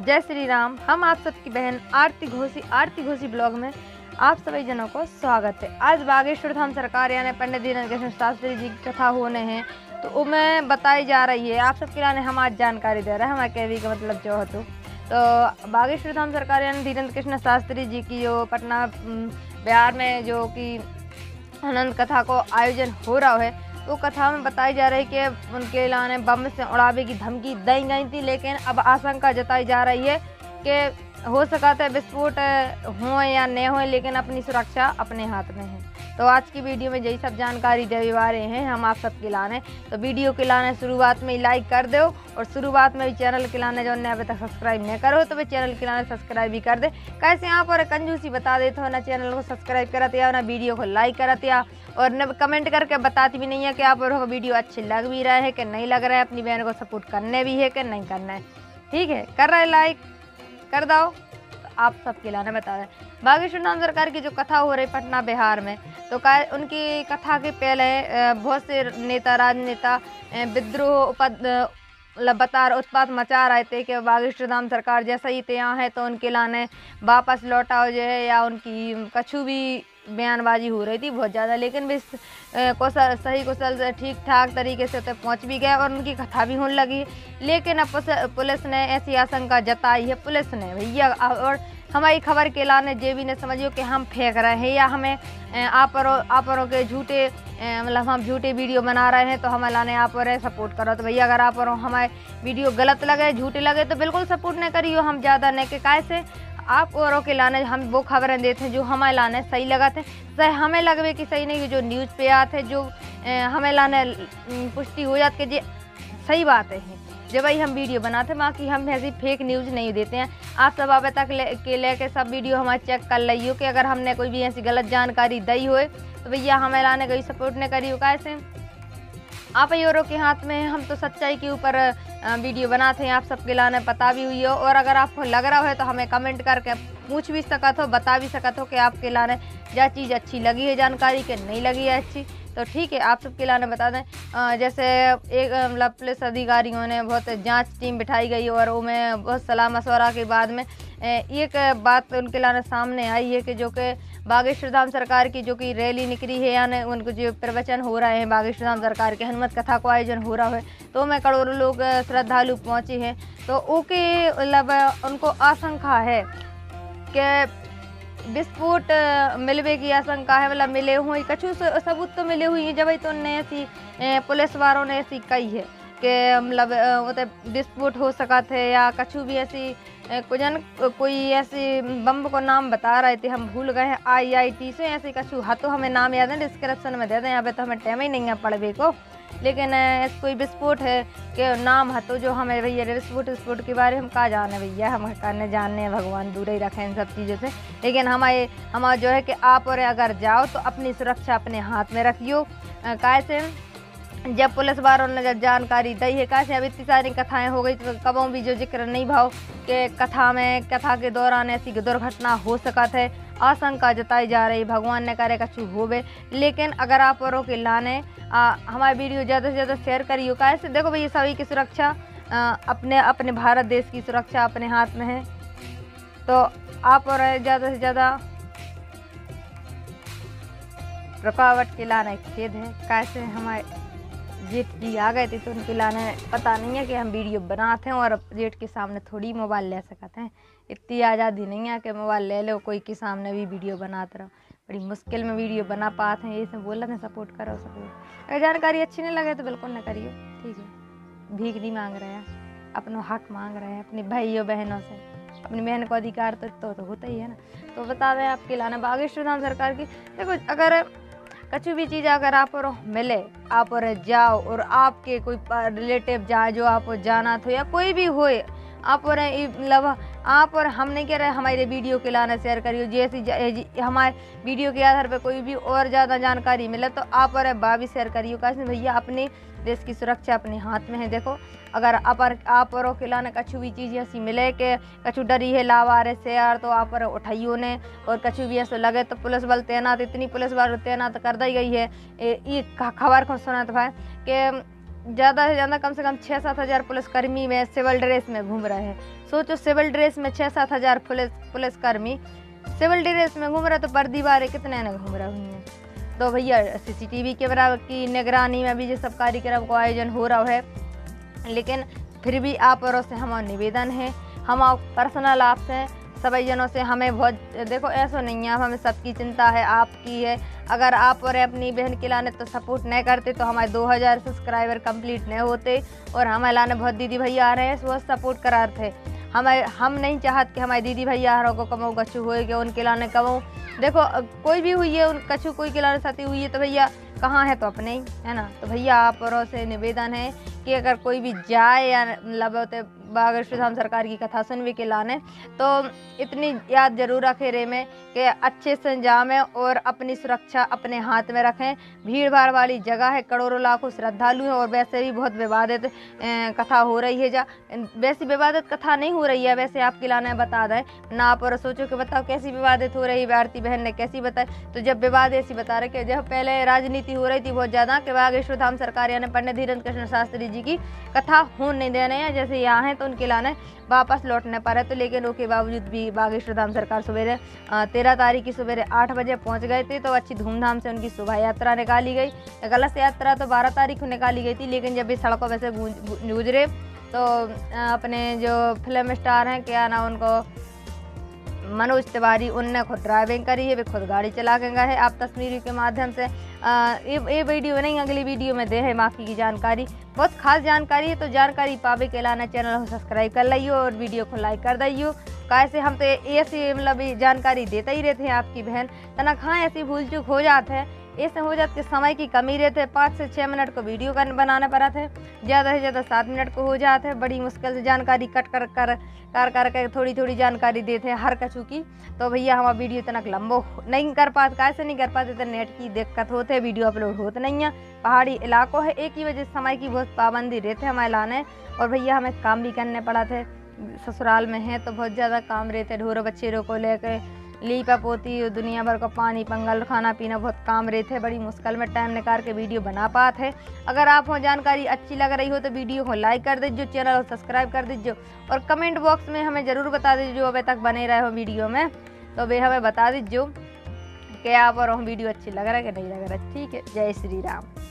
जय श्री राम। हम आप सबकी बहन आरती घोषी आरती घोषी ब्लॉग में आप सभी जनों को स्वागत है। आज बागेश्वर धाम सरकार यानी पंडित दीनदयाल कृष्ण शास्त्री जी की कथा होने हैं तो उनमें बताई जा रही है। आप सबके लिए हम आज जानकारी दे रहे हैं, हमारे कहने का मतलब जो है तो। तो बागेश्वर धाम सरकार यानी धीरेन्द्र कृष्ण शास्त्री जी की जो पटना बिहार में जो कि अनंत कथा को आयोजन हो रहा है तो कथा में बताई जा रही है कि उनके लाने बम से उड़ावे की धमकी दी गई थी, लेकिन अब आशंका जताई जा रही है कि हो सका था विस्फोट हो या न हो लेकिन अपनी सुरक्षा अपने हाथ में है। तो आज की वीडियो में यही सब जानकारी दे बारे हैं, हम आप सबके लाने तो वीडियो के लाने शुरुआत में ही लाइक कर दो और शुरुआत में भी चैनल के लाने जो अभी तक सब्सक्राइब नहीं करो तो वे चैनल के लाने सब्सक्राइब भी कर दे। कैसे यहाँ पर कंजूसी बता देते हो ना चैनल को सब्सक्राइब करते या ना वीडियो को लाइक करते या, और न कमेंट करके बताती भी नहीं है कि आप को वीडियो अच्छे लग भी रहे हैं कि नहीं लग रहा है, अपनी बहन को सपोर्ट करने भी है कि नहीं करना है। ठीक है, कर रहे लाइक कर दो तो आप सबके लाने बता दें बागेश्वर नाम सरकार की जो कथा हो रही पटना बिहार में तो का उनकी कथा के पहले बहुत से नेता, राजनेता विद्रोह उपद लगातार उत्पात मचा रहे थे कि बागेश्वर धाम सरकार जैसा ही यहाँ है तो उनके लाने वापस लौटाओ जो है, या उनकी कछु भी बयानबाजी हो रही थी बहुत ज़्यादा लेकिन भी कौशल सही कौशल ठीक ठाक तरीके से तो पहुँच भी गए और उनकी कथा भी होने लगी। लेकिन अब पुलिस ने ऐसी आशंका जताई है पुलिस ने भैया और हमारी खबर के लाने जे भी ने समझियो कि हम फेंक रहे हैं या हमें अ, आप और आप के झूठे मतलब हम झूठे वीडियो बना रहे हैं तो हमें लाने आप और सपोर्ट करो। तो भैया अगर आप और हमारे वीडियो गलत लगे झूठे लगे तो बिल्कुल सपोर्ट नहीं करियो हम ज़्यादा नहीं के काय से आप औरों के लाने हम वो खबरें देते हैं जो हमें लाने सही लगा थे। सही हमें लगवे कि सही नहीं, जो न्यूज़ पे आते हैं, जो हमें लाने पुष्टि हो जाती है सही बात है। जब भाई हम वीडियो बनाते हैं बाकी हम ऐसी फेक न्यूज़ नहीं देते हैं। आप सब अब तक ले, के लेके सब वीडियो हमारे चेक कर ली हो कि अगर हमने कोई भी ऐसी गलत जानकारी दी हो तो भैया हमें लाने कोई सपोर्ट नहीं करी हो, कैसे? आप योरों के हाथ में हम तो सच्चाई के ऊपर वीडियो बनाते हैं, आप सबके लाने पता भी हुई हो। और अगर आपको लग रहा है तो हमें कमेंट करके पूछ भी सकत हो, बता भी सकत हो कि आपके लाने क्या चीज़ अच्छी लगी है, जानकारी कि नहीं लगी है अच्छी। तो ठीक है, आप सबके लाने बता दें। जैसे एक मतलब पुलिस अधिकारियों ने बहुत जाँच टीम बिठाई गई और उनमें बहुत सलाह मशवरा के बाद में एक बात उनके लाने सामने आई है कि जो कि बागेश्वर धाम सरकार की जो कि रैली निकली है यानी उनको जो प्रवचन हो रहे हैं बागेश्वर धाम सरकार के हनुमत कथा को आयोजन हो रहा है तो मैं करोड़ों लोग श्रद्धालु पहुँचे हैं। तो ओके मतलब उनको आशंका है कि विस्फोट मिलवे की आशंका है मतलब मिले हुए कछु सबूत तो मिले हुई हैं जब तो ने ऐसी पुलिस वालों ने ऐसी कही है कि मतलब अ, मतलब विस्फोट हो सका थे या कछु भी ऐसी को जन, कोई ऐसी बम को नाम बता रहे थे हम भूल गए हैं आई आई टी से ऐसे कछु हाँ तो हमें नाम याद है डिस्क्रिप्शन में दे दें, यहाँ पे तो हमें टाइम ही नहीं है पढ़वे को। लेकिन ऐसे कोई विस्फोट है कि नाम है तो जो हमें भैया, विस्फोट विस्फोट के बारे में का जाने भैया? हम करने जानने हैं, भगवान दूर ही रखें इन सब चीज़ों से। लेकिन हमारे, हमारा जो है कि आप और अगर जाओ तो अपनी सुरक्षा अपने हाथ में रखियो। कैसे जब पुलिस वालों ने जब जानकारी दी है कैसे अब इतनी सारी कथाएँ हो गई तो कबों भी जो ज़िक्र नहीं भाव कि कथा में कथा के दौरान ऐसी दुर्घटना हो सकत है आशंका जताई जा रही भगवान ने करे कछु होवे। लेकिन अगर आप औरों के लाने आ, हमारी वीडियो ज़्यादा से ज़्यादा शेयर करियो। कैसे देखो भैया सभी की सुरक्षा आ, अपने अपने भारत देश की सुरक्षा अपने हाथ में है। तो आप और ज़्यादा से ज़्यादा रुकावट के लाना खेद है। कैसे हमारे जेठ जी आ गए थे तो उनके लाने पता नहीं है कि हम वीडियो बनाते हैं और जेठ के सामने थोड़ी मोबाइल ले सकते हैं इतनी आज़ादी नहीं है कि मोबाइल ले लो कोई के सामने भी वीडियो बनाते रहो। बड़ी मुश्किल में वीडियो बना पाते हैं ये सब बोला था सपोर्ट करो सपोर्ट। अगर जानकारी अच्छी नहीं लगे तो बिल्कुल ना करियो ठीक है? भीख नहीं मांग रहे हैं अपना हक मांग रहे हैं अपने भाइयों बहनों से। अपनी बहन को अधिकार तो, तो, तो होता ही है ना। तो बता दें आपके लाना बागेश्वर धाम सरकार की। देखो अगर कछु भी चीज़ अगर आप और मिले, आप और जाओ और आपके कोई रिलेटिव जाए जो आप जाना तो या कोई भी होए आप और मतलब आप और हम नहीं कह रहे, हमारे वीडियो के लाना शेयर करियो। जैसी हमारे वीडियो के आधार पर कोई भी और ज़्यादा जानकारी मिले तो आप और बा भी शेयर करियो। कैसे भैया, अपने देश की सुरक्षा अपने हाथ में है। देखो, अगर अपर आप और के लाने कछु भी चीज़ ऐसी मिले कि कछु डरी है लावारे से यार तो आप और उठाइयो ने। और कछु भी ऐसे लगे तो पुलिस बल तैनात, इतनी पुलिस बल तैनात कर दी गई है। ये खबर को सुना था भाई, कि ज़्यादा से ज़्यादा कम से कम छः सात हज़ार पुलिसकर्मी में सिविल ड्रेस में घूम रहे हैं। सोचो सिविल ड्रेस में छः सात हज़ार पुलिस पुलिसकर्मी सिविल ड्रेस में घूम रहे तो पर दीवारें कितने ने घूम रहे हैं तो भैया सीसीटीवी कैमरा की निगरानी में भी ये सब कार्यक्रम को आयोजन हो रहा है। लेकिन फिर भी आप और से हमारा निवेदन है, हम पर्सनल आपसे सभी जनों से हमें बहुत, देखो, ऐसा नहीं है, हमें सबकी चिंता है, आपकी है। अगर आप और अपनी बहन के लाने तो सपोर्ट नहीं करते तो हमारे 2000 सब्सक्राइबर कंप्लीट नहीं होते और हमारे लाने बहुत दीदी भैया आ रहे हैं वो सपोर्ट करा थे। हमें, हम नहीं चाहते कि हमारी दीदी भैया को कमाऊ कछु कि उनके लाने कमाऊँ देखो कोई भी हुई है, उन कछु कोई के लाने साथी हुई है तो भैया, कहाँ है तो अपने ही, है ना? तो भैया, आप और से निवेदन है कि अगर कोई भी जाए या मतलब बागर धाम सरकार की कथा सुनवी के लाने। तो इतनी याद ज़रूर रखे रे में कि अच्छे से जामें और अपनी सुरक्षा अपने हाथ में रखें। भीड़ भाड़ वाली जगह है, करोड़ों लाखों श्रद्धालु हैं और वैसे भी बहुत विवादित कथा हो रही है जा। वैसी विवादित कथा नहीं हो रही है, वैसे आपके लाने बता दें। ना आप और सोचो कि बताओ कैसी विवादित हो रही है आरती बहन ने कैसी बताई। तो जब विवाद ऐसी बता रहे कि जब पहले राजनीति हो रही थी बहुत ज़्यादा, कि बागेश्वर धाम सरकार यानी पंडित धीरेन्द्र कृष्ण शास्त्री जी की कथा होने नहीं देने हैं, जैसे यहाँ है तो उनके लाना वापस लौटने पर है तो लेकिन उसके बावजूद भी बागेश्वर धाम सरकार सवेरे तेरह तारीख की सवेरे आठ बजे पहुँच गए थे तो अच्छी धूमधाम से उनकी शोभा यात्रा निकाली गई। कलश यात्रा तो बारह तारीख को निकाली गई थी, लेकिन जब भी सड़कों में से गुजरे तो अपने जो फ़िल्म स्टार हैं, क्या ना उनको मनोज तिवारी, उनने खुद ड्राइविंग करी है, वे खुद गाड़ी चला के गए आप तस्वीरों के माध्यम से ये वीडियो नहीं, अगली वीडियो में दे है माफ़ी की जानकारी। बहुत खास जानकारी है तो जानकारी पावे के लाना चैनल को सब्सक्राइब कर लियो और वीडियो को लाइक कर दियो कैसे हम तो ऐसी मतलब जानकारी देते ही रहते हैं आपकी बहन। तना कहाँ ऐसी भूल चूक हो जाते हैं। ऐसे हो जाते समय की कमी रहते पाँच से छः मिनट को वीडियो कर बनाने पड़ा थे ज़्यादा से ज़्यादा सात मिनट को हो जाते हैं। बड़ी मुश्किल से जानकारी कट कर कर कर कर कर थोड़ी थोड़ी जानकारी देते हैं हर कछु की। तो भैया, हमारा वीडियो इतना लंबो नहीं कर पाते, कैसे नहीं कर पाते तो नेट की दिक्कत होते वीडियो अपलोड होते नहीं है। पहाड़ी इलाकों है, एक ही वजह से समय की बहुत पाबंदी रहते हैं हमारे लाने। और भैया, हमें काम भी करने पड़ा थे ससुराल में है तो बहुत ज़्यादा काम रहते ढोरों बच्चे को लेकर लीपा पोती, दुनिया भर का पानी, पंगल, खाना पीना बहुत काम रहे थे, बड़ी मुश्किल में टाइम निकाल के वीडियो बना पाते हैं। अगर आप हो जानकारी अच्छी लग रही हो तो वीडियो को लाइक कर दीजिए चैनल को सब्सक्राइब कर दीजिए और कमेंट बॉक्स में हमें ज़रूर बता दीजिए जो अभी तक बने रहे हो वीडियो में। तो वे हमें बता दीजिए कि आप और वीडियो अच्छी लग रहा है कि नहीं लग रहा। है ठीक है, जय श्री राम।